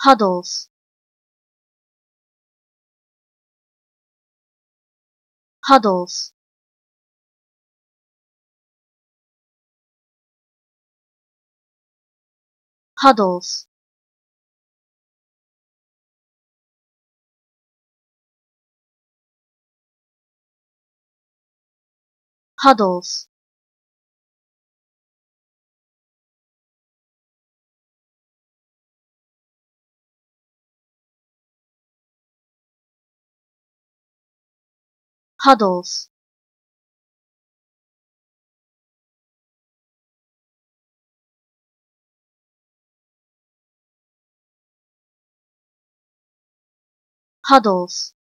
huddles huddles huddles huddles huddles huddles